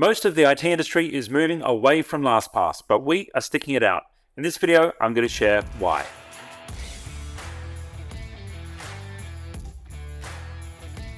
Most of the IT industry is moving away from LastPass, but we are sticking it out. In this video, I'm going to share why.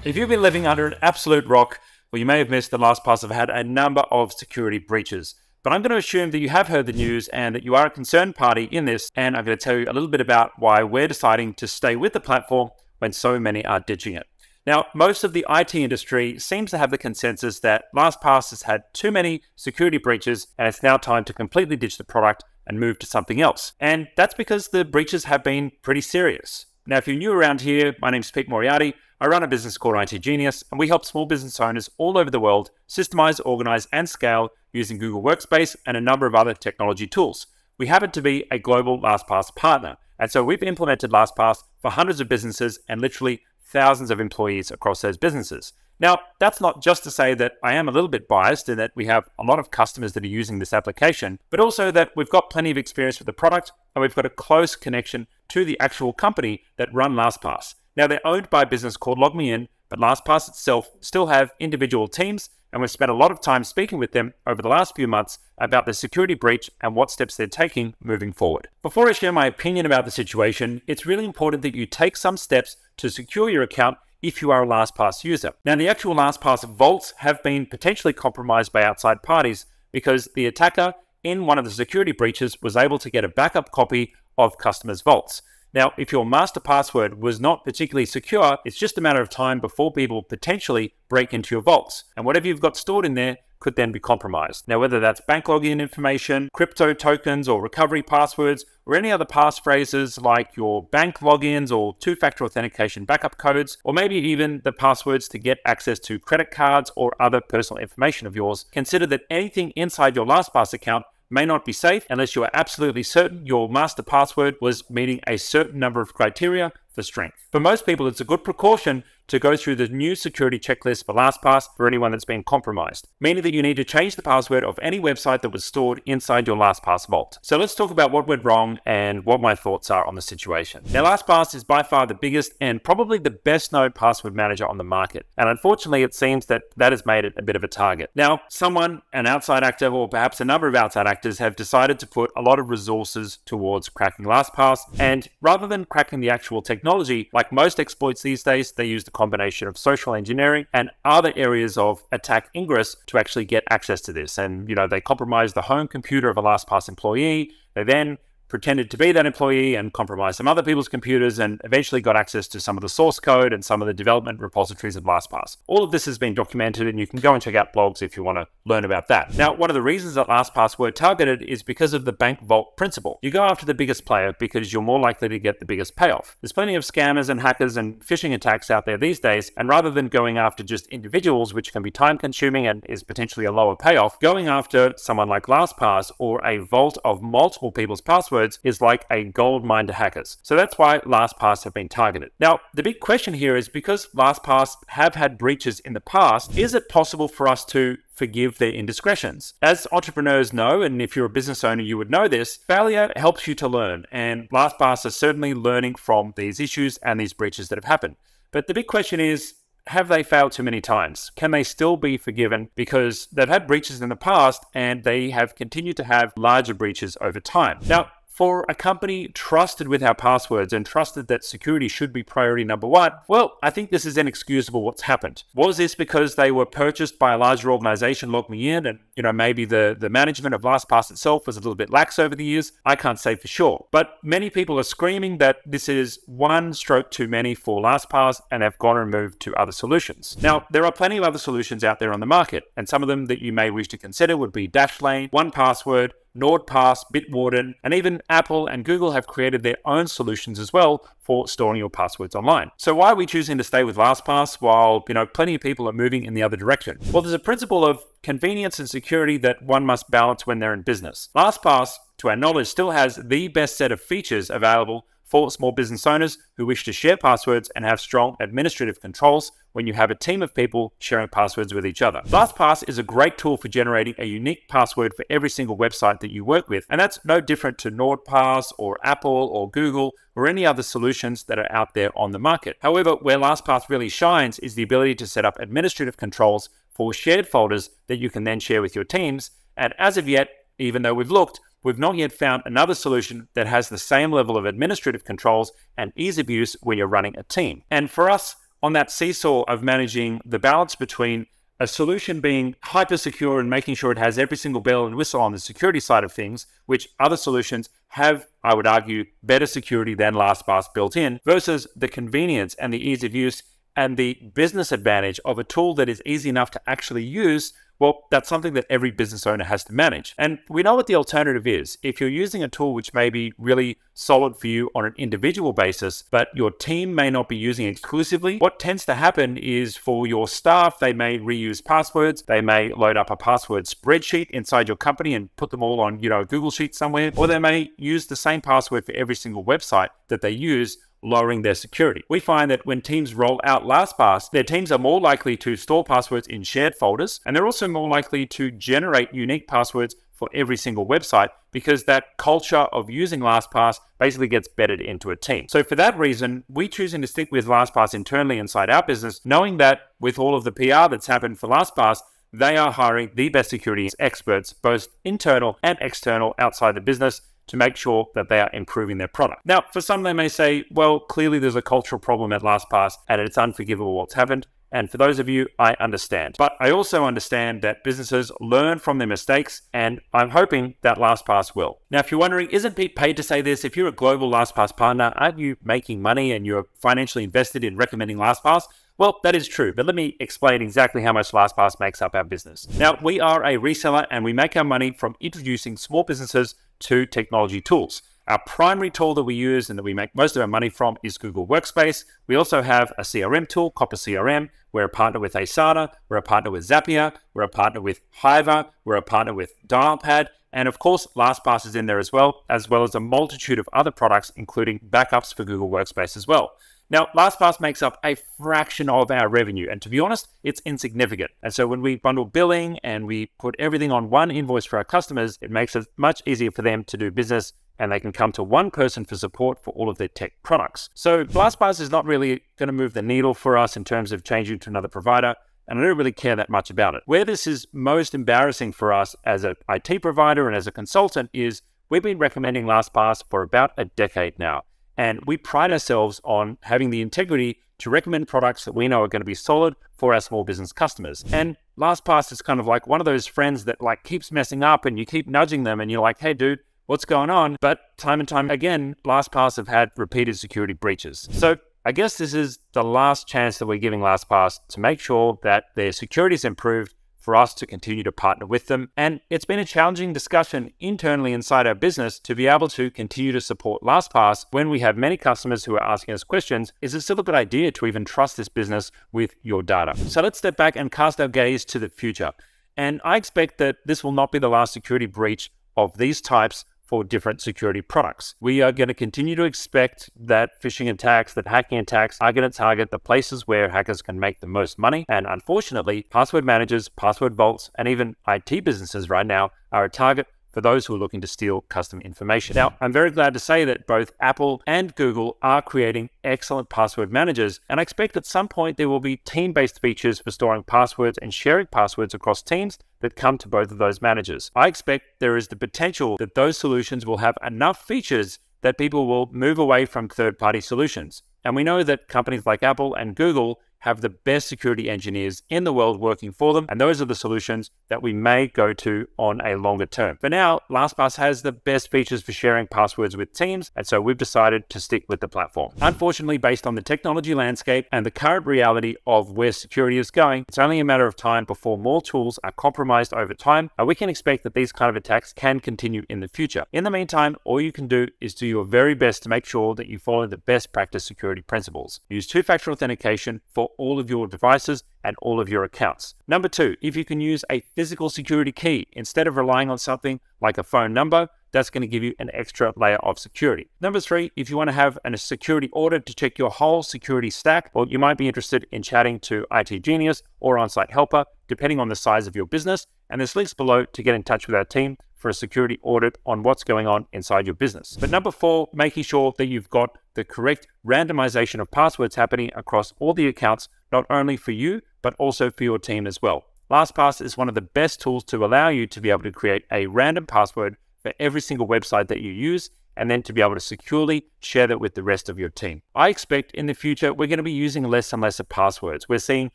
If you've been living under an absolute rock, well, you may have missed that LastPass have had a number of security breaches. But I'm going to assume that you have heard the news and that you are a concerned party in this, and I'm going to tell you a little bit about why we're deciding to stay with the platform when so many are ditching it. Now, most of the IT industry seems to have the consensus that LastPass has had too many security breaches and it's now time to completely ditch the product and move to something else. And that's because the breaches have been pretty serious. Now, if you're new around here, my name is Pete Moriarty. I run a business called IT Genius, and we help small business owners all over the world systemize, organize, and scale using Google Workspace and a number of other technology tools. We happen to be a global LastPass partner, and so we've implemented LastPass for hundreds of businesses and literally thousands of employees across those businesses. Now, that's not just to say that I am a little bit biased in that we have a lot of customers that are using this application, but also that we've got plenty of experience with the product and we've got a close connection to the actual company that run LastPass. Now, they're owned by a business called LogMeIn, but LastPass itself still have individual teams, and we've spent a lot of time speaking with them over the last few months about the security breach and what steps they're taking moving forward. Before I share my opinion about the situation, it's really important that you take some steps to secure your account if you are a LastPass user. Now, the actual LastPass vaults have been potentially compromised by outside parties because the attacker in one of the security breaches was able to get a backup copy of customers' vaults. Now, if your master password was not particularly secure, it's just a matter of time before people potentially break into your vaults. And whatever you've got stored in there could then be compromised. Now, whether that's bank login information, crypto tokens, or recovery passwords, or any other passphrases like your bank logins or two factor authentication backup codes, or maybe even the passwords to get access to credit cards or other personal information of yours, consider that anything inside your LastPass account may not be safe unless you are absolutely certain your master password was meeting a certain number of criteria for strength. For most people, it's a good precaution to go through the new security checklist for LastPass for anyone that's been compromised, meaning that you need to change the password of any website that was stored inside your LastPass vault. So let's talk about what went wrong and what my thoughts are on the situation. Now, LastPass is by far the biggest and probably the best known password manager on the market, and unfortunately, it seems that that has made it a bit of a target. Now, someone, an outside actor, or perhaps a number of outside actors, have decided to put a lot of resources towards cracking LastPass, and rather than cracking the actual technology, like most exploits these days, they use the combination of social engineering and other areas of attack ingress to actually get access to this. And, you know, they compromise the home computer of a LastPass employee. They then pretended to be that employee and compromised some other people's computers and eventually got access to some of the source code and some of the development repositories of LastPass. All of this has been documented and you can go and check out blogs if you want to learn about that. Now, one of the reasons that LastPass were targeted is because of the bank vault principle. You go after the biggest player because you're more likely to get the biggest payoff. There's plenty of scammers and hackers and phishing attacks out there these days, and rather than going after just individuals, which can be time consuming and is potentially a lower payoff, going after someone like LastPass or a vault of multiple people's passwords words, is like a gold mine to hackers. So that's why LastPass have been targeted. Now, the big question here is because LastPass have had breaches in the past, is it possible for us to forgive their indiscretions. As entrepreneurs know, and if you're a business owner, you would know this, failure helps you to learn, and LastPass are certainly learning from these issues and these breaches that have happened. But the big question is, have they failed too many times? Can they still be forgiven because they've had breaches in the past and they have continued to have larger breaches over time? Now, for a company trusted with our passwords and trusted that security should be priority number one, well, I think this is inexcusable what's happened. Was this because they were purchased by a larger organization, LogMeIn, and you know maybe the, the management of LastPass itself was a little bit lax over the years? I can't say for sure. But many people are screaming that this is one stroke too many for LastPass and have gone and moved to other solutions. Now, there are plenty of other solutions out there on the market, and some of them that you may wish to consider would be Dashlane, 1Password, NordPass, Bitwarden, and even Apple and Google have created their own solutions as well for storing your passwords online. So why are we choosing to stay with LastPass while, you know, plenty of people are moving in the other direction? Well, there's a principle of convenience and security that one must balance when they're in business. LastPass, to our knowledge, still has the best set of features available for small business owners who wish to share passwords and have strong administrative controls when you have a team of people sharing passwords with each other. LastPass is a great tool for generating a unique password for every single website that you work with, and that's no different to NordPass or Apple or Google or any other solutions that are out there on the market. However, where LastPass really shines is the ability to set up administrative controls for shared folders that you can then share with your teams. And as of yet, even though we've looked, we've not yet found another solution that has the same level of administrative controls and ease of use when you're running a team. And for us, on that seesaw of managing the balance between a solution being hyper secure and making sure it has every single bell and whistle on the security side of things, which other solutions have, I would argue, better security than LastPass built in, versus the convenience and the ease of use and the business advantage of a tool that is easy enough to actually use well, that's something that every business owner has to manage. And we know what the alternative is. If you're using a tool which may be really solid for you on an individual basis, but your team may not be using it exclusively, what tends to happen is for your staff, they may reuse passwords, they may load up a password spreadsheet inside your company and put them all on, you know, a Google Sheet somewhere, or they may use the same password for every single website that they use lowering their security. We find that when teams roll out LastPass, their teams are more likely to store passwords in shared folders, and they're also more likely to generate unique passwords for every single website because that culture of using LastPass basically gets bedded into a team. So for that reason, we choosing to stick with LastPass internally inside our business, knowing that with all of the PR that's happened for LastPass, they are hiring the best security experts, both internal and external outside the business to make sure that they are improving their product. Now, for some, they may say, well, clearly there's a cultural problem at LastPass and it's unforgivable what's happened. And for those of you, I understand. But I also understand that businesses learn from their mistakes, and I'm hoping that LastPass will. Now, if you're wondering, isn't Pete paid to say this? If you're a global LastPass partner, aren't you making money and you're financially invested in recommending LastPass? Well, that is true, but let me explain exactly how much LastPass makes up our business. Now, we are a reseller and we make our money from introducing small businesses to technology tools. Our primary tool that we use and that we make most of our money from is Google Workspace. We also have a CRM tool, Copper CRM. We're a partner with Asana. We're a partner with Zapier. We're a partner with Hiver. We're a partner with Dialpad. And of course, LastPass is in there as well, as well as a multitude of other products, including backups for Google Workspace as well. Now, LastPass makes up a fraction of our revenue, and to be honest, it's insignificant. And so when we bundle billing and we put everything on one invoice for our customers, it makes it much easier for them to do business and they can come to one person for support for all of their tech products. So LastPass is not really going to move the needle for us in terms of changing to another provider. And I don't really care that much about it. Where this is most embarrassing for us as an IT provider and as a consultant is we've been recommending LastPass for about a decade now. And we pride ourselves on having the integrity to recommend products that we know are going to be solid for our small business customers. And LastPass is kind of like one of those friends that like keeps messing up and you keep nudging them and you're like, hey dude, what's going on? But time and time again, LastPass have had repeated security breaches. So I guess this is the last chance that we're giving LastPass to make sure that their security is improved for us to continue to partner with them. And it's been a challenging discussion internally inside our business to be able to continue to support LastPass when we have many customers who are asking us questions. Is it still a good idea to even trust this business with your data? So let's step back and cast our gaze to the future. And I expect that this will not be the last security breach of these types for different security products. We are going to continue to expect that phishing attacks, that hacking attacks are going to target the places where hackers can make the most money. And unfortunately, password managers, password vaults, and even IT businesses right now are a target for those who are looking to steal custom information. Now, I'm very glad to say that both Apple and Google are creating excellent password managers, and I expect at some point there will be team based features for storing passwords and sharing passwords across teams that come to both of those managers. I expect there is the potential that those solutions will have enough features that people will move away from third party solutions. And we know that companies like Apple and Google have the best security engineers in the world working for them. And those are the solutions that we may go to on a longer term. For now, LastPass has the best features for sharing passwords with teams. And so we've decided to stick with the platform. Unfortunately, based on the technology landscape and the current reality of where security is going, it's only a matter of time before more tools are compromised over time. And we can expect that these kind of attacks can continue in the future. In the meantime, all you can do is do your very best to make sure that you follow the best practice security principles. Use two factor authentication for all of your devices and all of your accounts. Number two, if you can use a physical security key instead of relying on something like a phone number, that's going to give you an extra layer of security. Number three, if you want to have a security audit to check your whole security stack, well, you might be interested in chatting to IT Genius or On-Site Helper, depending on the size of your business. And there's links below to get in touch with our team for a security audit on what's going on inside your business. But number four, making sure that you've got the correct randomization of passwords happening across all the accounts, not only for you, but also for your team as well. LastPass is one of the best tools to allow you to be able to create a random password for every single website that you use and then to be able to securely share that with the rest of your team. I expect in the future we're going to be using less and less of passwords. We're seeing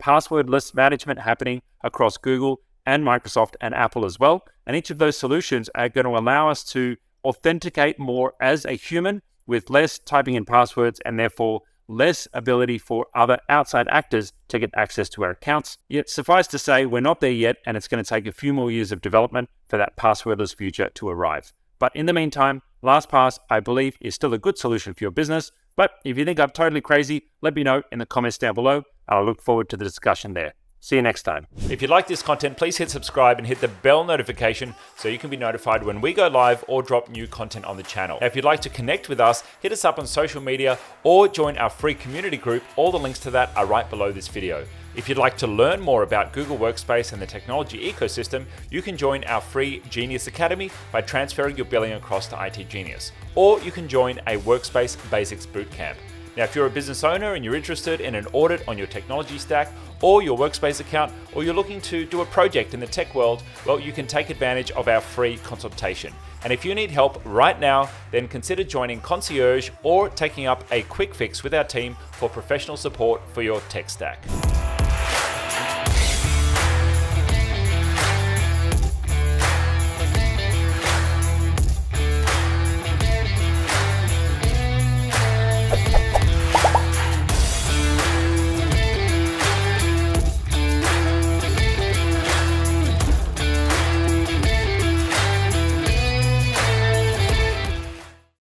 passwordless management happening across Google and Microsoft and Apple as well. And each of those solutions are going to allow us to authenticate more as a human with less typing in passwords and therefore less ability for other outside actors to get access to our accounts. Yet, suffice to say, we're not there yet, and it's going to take a few more years of development for that passwordless future to arrive. But in the meantime, LastPass, I believe, is still a good solution for your business. But if you think I'm totally crazy, let me know in the comments down below. I'll look forward to the discussion there. See you next time. If you like this content, please hit subscribe and hit the bell notification so you can be notified when we go live or drop new content on the channel. Now, if you'd like to connect with us, hit us up on social media or join our free community group. All the links to that are right below this video. If you'd like to learn more about Google Workspace and the technology ecosystem, you can join our free Genius Academy by transferring your billing across to IT Genius. Or you can join a Workspace Basics Bootcamp. Now, if you're a business owner and you're interested in an audit on your technology stack or your workspace account, or you're looking to do a project in the tech world, well, you can take advantage of our free consultation. And if you need help right now, then consider joining Concierge or taking up a quick fix with our team for professional support for your tech stack.